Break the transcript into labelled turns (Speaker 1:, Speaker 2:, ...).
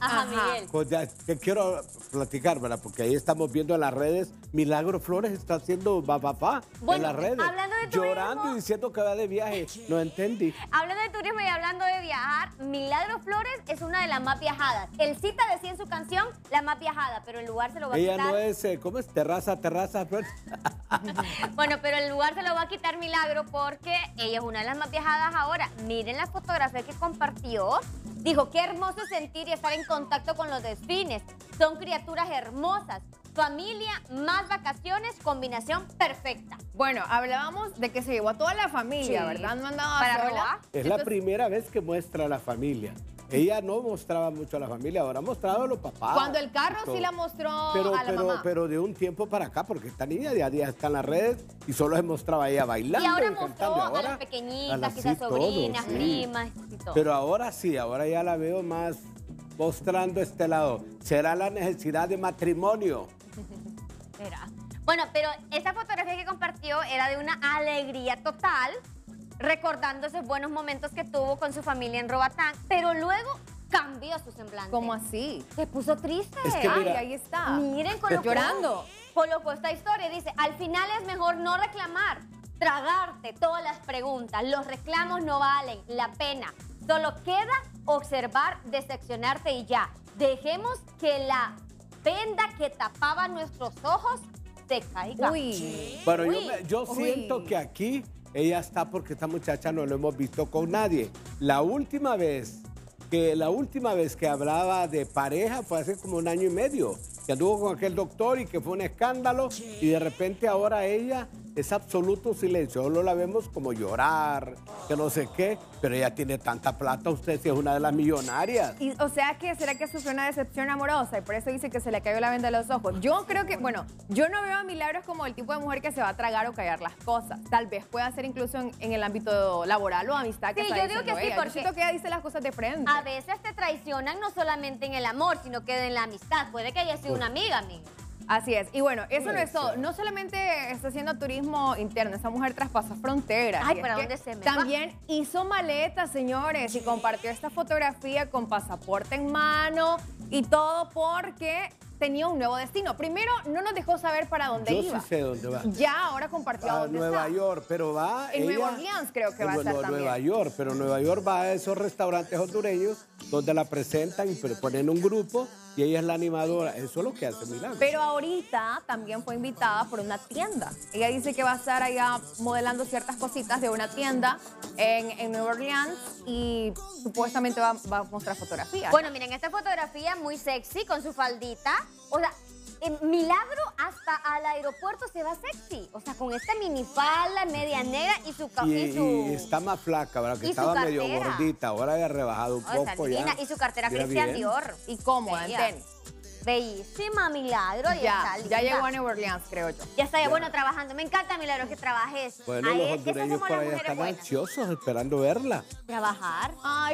Speaker 1: Ajá,
Speaker 2: Ajá.
Speaker 1: Miguel.
Speaker 3: Pues ya, que quiero platicar, ¿verdad? Porque ahí estamos viendo en las redes, Milagro Flores está haciendo papá en
Speaker 1: Bueno,
Speaker 3: las redes.
Speaker 1: hablando de turismo-
Speaker 3: Llorando y diciendo que va de viaje. No entendí.
Speaker 1: Hablando de turismo y hablando de viajar, Milagro Flores es una de las más viajadas. El cita decía en su canción la más viajada, pero el lugar se lo va a
Speaker 3: Ella
Speaker 1: quitar.
Speaker 3: no es, eh, ¿cómo es? Terraza, terraza, Flores.
Speaker 1: Bueno, pero el lugar se lo va a quitar Milagro porque ella es una de las más viajadas ahora. Miren la fotografía que compartió. Dijo, qué hermoso sentir y estar en contacto con los delfines. Son criaturas hermosas. Familia más vacaciones, combinación perfecta.
Speaker 2: Bueno, hablábamos de que se llevó a toda la familia,
Speaker 1: Sí.
Speaker 2: ¿verdad? No andaba
Speaker 1: Para
Speaker 2: sola.
Speaker 3: Es la primera vez que muestra a la familia. Ella no mostraba mucho a la familia, ahora ha mostrado a los papás.
Speaker 2: Cuando el carro
Speaker 3: todo.
Speaker 2: sí la mostró
Speaker 3: pero,
Speaker 2: a la
Speaker 3: pero,
Speaker 2: mamá.
Speaker 3: pero de un tiempo para acá, porque esta niña día a día está en las redes y solo se mostraba ella bailando
Speaker 1: Y ahora mostró a las pequeñitas, quizás
Speaker 3: sí, todo,
Speaker 1: sobrinas,
Speaker 3: sí.
Speaker 1: primas y todo.
Speaker 3: Pero ahora sí, ahora ya la veo más mostrando este lado. ¿Será la necesidad de matrimonio?
Speaker 1: Será. Bueno, pero esta fotografía que compartió era de una alegría total, recordando esos buenos momentos que tuvo con su familia en Robatán, pero luego cambió su semblante.
Speaker 2: ¿Cómo así?
Speaker 1: Se puso triste.
Speaker 3: Es que
Speaker 2: Ay,
Speaker 3: mira-
Speaker 2: ahí está.
Speaker 1: Miren, colocó,
Speaker 2: Llorando.
Speaker 1: colocó esta historia. Dice, al final es mejor no reclamar, tragarte todas las preguntas. Los reclamos no valen la pena. Solo queda observar, decepcionarte y ya. Dejemos que la venda que tapaba nuestros ojos se caiga.
Speaker 2: Uy.
Speaker 3: Bueno, yo,
Speaker 1: Uy,
Speaker 3: me- yo
Speaker 2: uy.
Speaker 3: siento que aquí ella está porque esta muchacha no lo hemos visto con nadie. La última vez que la última vez que hablaba de pareja fue hace como un año y medio, que anduvo con aquel doctor y que fue un escándalo y de repente ahora ella es absoluto silencio, solo la vemos como llorar, que no sé qué, pero ella tiene tanta plata, usted sí es una de las millonarias.
Speaker 2: Y, o sea que, ¿será que sufrió una decepción amorosa y por eso dice que se le cayó la venda de los ojos? Yo creo que, bueno, yo no veo a Milagros como el tipo de mujer que se va a tragar o callar las cosas. Tal vez pueda ser incluso en, en el ámbito laboral o amistad que
Speaker 1: Sí, yo digo que sí,
Speaker 2: ella.
Speaker 1: porque-
Speaker 2: Yo siento que ella dice las cosas de frente.
Speaker 1: A veces te traicionan no solamente en el amor, sino que en la amistad. Puede que haya sido una amiga, amiga.
Speaker 2: Así es. Y bueno, eso no es todo. No solamente está haciendo turismo interno, esa mujer traspasa fronteras.
Speaker 1: Ay, ¿para dónde se me va?
Speaker 2: También hizo maletas, señores, y compartió esta fotografía con pasaporte en mano y todo porque tenía un nuevo destino. Primero, no nos dejó saber para dónde
Speaker 3: Yo
Speaker 2: iba.
Speaker 3: sí sé dónde va.
Speaker 2: Ya, ahora compartió a
Speaker 3: a
Speaker 2: dónde
Speaker 3: Nueva
Speaker 2: está.
Speaker 3: York, pero va.
Speaker 2: En Nueva
Speaker 3: ella-
Speaker 2: Orleans creo que va a
Speaker 3: en
Speaker 2: estar también.
Speaker 3: Nueva York, pero Nueva York va a esos restaurantes hondureños donde la presentan y ponen un grupo y ella es la animadora. Eso es lo que hace Milagro.
Speaker 2: Pero ahorita también fue invitada por una tienda. Ella dice que va a estar allá modelando ciertas cositas de una tienda en, en Nueva Orleans y supuestamente va, va a mostrar fotografías.
Speaker 1: Bueno, miren, esta fotografía muy sexy con su faldita. O sea, en Milagro hasta al aeropuerto se va sexy. O sea, con esta minifalda media negra y su...
Speaker 3: y,
Speaker 1: y su
Speaker 3: y está más flaca, ¿verdad? Que estaba medio gordita, ahora había rebajado un
Speaker 1: Oh, está
Speaker 3: poco ya.
Speaker 1: Y su cartera Christian
Speaker 3: bien.
Speaker 1: Dior.
Speaker 2: y cómoda en tenis.
Speaker 1: Bellísima, Milagro. y
Speaker 2: Ya,
Speaker 1: está
Speaker 2: ya
Speaker 1: linda.
Speaker 2: llegó a Nueva Orleans, creo yo.
Speaker 1: Ya está, bueno, trabajando. Me encanta, Milagro, que trabajes.
Speaker 3: Bueno,
Speaker 1: Ahí
Speaker 3: los hondureños por están
Speaker 1: buenas.
Speaker 3: ansiosos esperando verla.
Speaker 1: Trabajar.
Speaker 2: Ay,